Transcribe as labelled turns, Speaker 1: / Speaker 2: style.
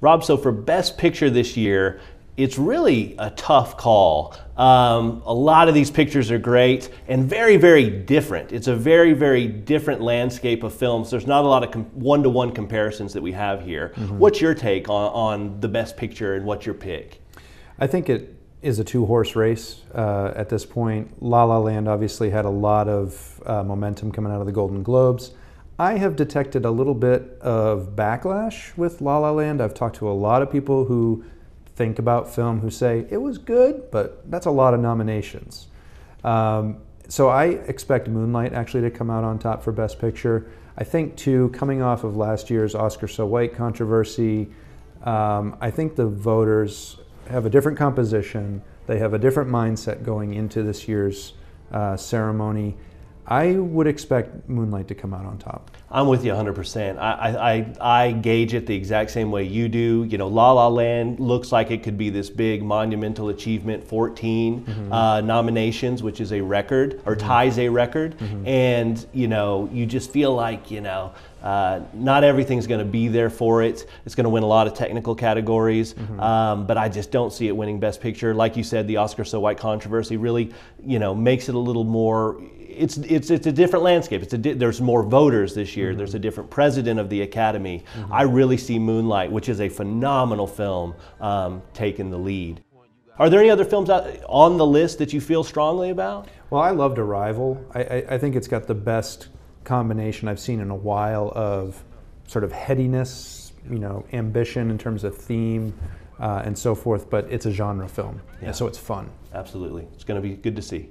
Speaker 1: Rob, so for Best Picture this year, it's really a tough call. Um, a lot of these pictures are great and very, very different. It's a very, very different landscape of films. There's not a lot of one to one comparisons that we have here. Mm-hmm. What's your take on, on the Best Picture and what's your pick?
Speaker 2: I think it is a two horse race uh, at this point. La La Land obviously had a lot of uh, momentum coming out of the Golden Globes. I have detected a little bit of backlash with La La Land. I've talked to a lot of people who think about film who say it was good, but that's a lot of nominations. Um, so I expect Moonlight actually to come out on top for Best Picture. I think too, coming off of last year's Oscar So White controversy, um, I think the voters have a different composition. They have a different mindset going into this year's uh, ceremony. I would expect Moonlight to come out on top.
Speaker 1: I'm with you 100%. I, I, I gauge it the exact same way you do. You know, La La Land looks like it could be this big monumental achievement 14 mm-hmm. uh, nominations, which is a record, or mm-hmm. ties a record. Mm-hmm. And, you know, you just feel like, you know, uh, not everything's going to be there for it. It's going to win a lot of technical categories, mm-hmm. um, but I just don't see it winning Best Picture. Like you said, the Oscar so white controversy really, you know, makes it a little more. It's it's it's a different landscape. It's a di- there's more voters this year. Mm-hmm. There's a different president of the Academy. Mm-hmm. I really see Moonlight, which is a phenomenal film, um, taking the lead. Are there any other films on the list that you feel strongly about?
Speaker 2: Well, I loved Arrival. I, I, I think it's got the best combination I've seen in a while of sort of headiness, you know, ambition in terms of theme uh, and so forth, but it's a genre film, yeah. so it's fun.
Speaker 1: Absolutely. It's going to be good to see.